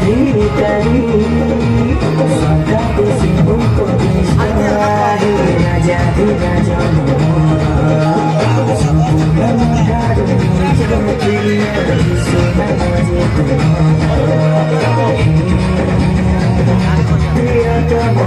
diri Sadaku sibuk kok bisa Dunia jadi rajamu Bukan mengadu Kepingin dari sungai majiku Biar kamu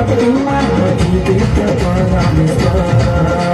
I'm my heart, you think that